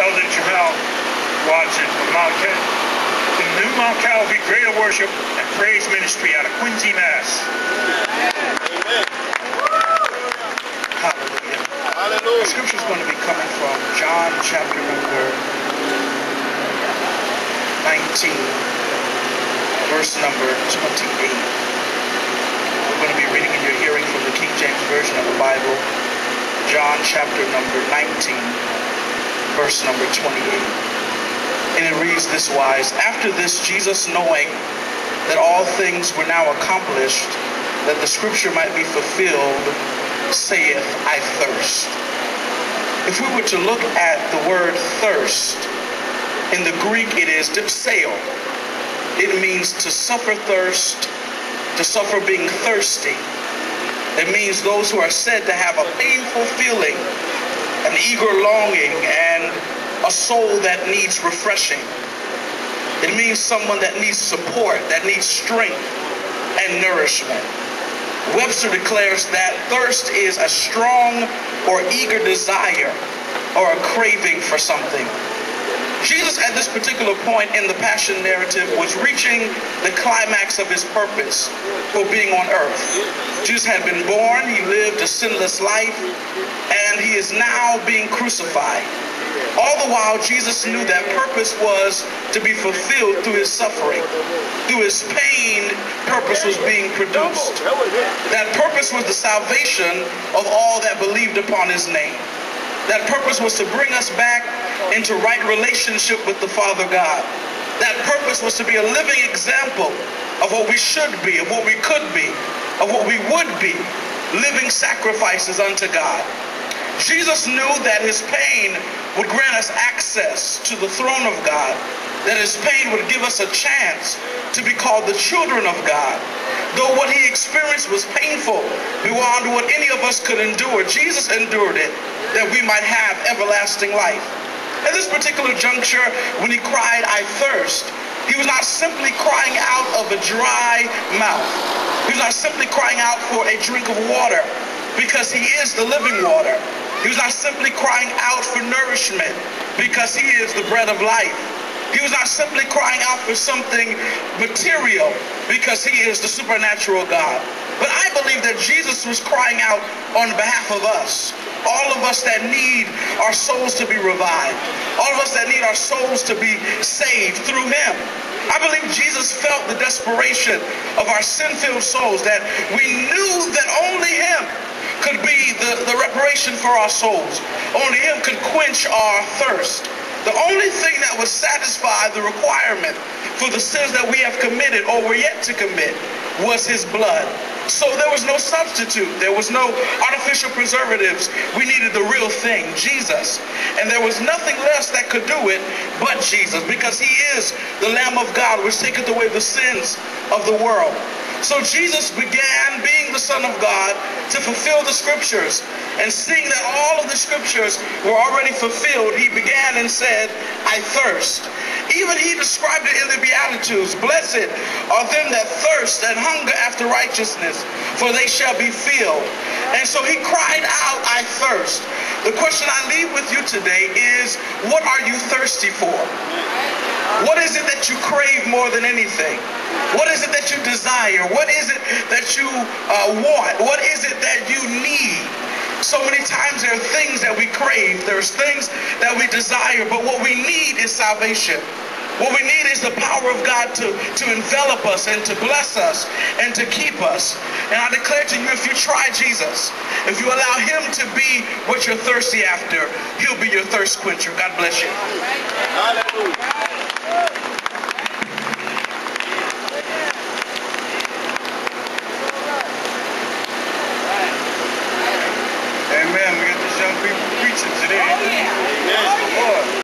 Elder Jamaal Watson from Mount Cal- the new Mount Calvary Greater Worship and Praise Ministry out of Quincy, Mass. Hallelujah. The Hallelujah. scripture is going to be coming from John chapter number 19, verse number 28. We're going to be reading in your hearing from the King James Version of the Bible, John chapter number 19, verse number 28. And it reads this wise After this, Jesus, knowing that all things were now accomplished, that the scripture might be fulfilled, saith, I thirst. If we were to look at the word thirst, in the Greek it is dipseo. It means to suffer thirst, to suffer being thirsty. It means those who are said to have a painful feeling, an eager longing, a soul that needs refreshing. It means someone that needs support, that needs strength and nourishment. Webster declares that thirst is a strong or eager desire or a craving for something. Jesus, at this particular point in the Passion narrative, was reaching the climax of his purpose for being on earth. Jesus had been born, he lived a sinless life, and he is now being crucified. All the while, Jesus knew that purpose was to be fulfilled through his suffering. Through his pain, purpose was being produced. That purpose was the salvation of all that believed upon his name. That purpose was to bring us back into right relationship with the Father God. That purpose was to be a living example of what we should be, of what we could be, of what we would be, living sacrifices unto God. Jesus knew that his pain would grant us access to the throne of God, that his pain would give us a chance to be called the children of God. Though what he experienced was painful beyond what any of us could endure, Jesus endured it that we might have everlasting life. At this particular juncture, when he cried, I thirst, he was not simply crying out of a dry mouth. He was not simply crying out for a drink of water because he is the living water. He was not simply crying out for nourishment because he is the bread of life. He was not simply crying out for something material because he is the supernatural God. But I believe that Jesus was crying out on behalf of us. All of us that need our souls to be revived. All of us that need our souls to be saved through him. I believe Jesus felt the desperation of our sin-filled souls that we knew that only him could be the, the reparation for our souls. Only him could quench our thirst. The only thing that would satisfy the requirement for the sins that we have committed or were yet to commit was his blood. So there was no substitute. There was no artificial preservatives. We needed the real thing, Jesus. And there was nothing less that could do it but Jesus because he is the Lamb of God which taketh away the sins of the world. So Jesus began being the Son of God to fulfill the scriptures. And seeing that all of the scriptures were already fulfilled, he began and said, I thirst. Even he described it in the Beatitudes. Blessed are them that thirst and hunger after righteousness, for they shall be filled. And so he cried out, I thirst. The question I leave with you today is, what are you thirsty for? What is it that you crave more than anything? What is it that you desire? What is it that you uh, want? What is it that you need? So many times there are things that we crave, there's things that we desire, but what we need is salvation. What we need is the power of God to, to envelop us and to bless us and to keep us. And I declare to you, if you try Jesus, if you allow him to be what you're thirsty after, he'll be your thirst quencher. God bless you. Hallelujah. Amen. We got these young people preaching today. Yes. Lord.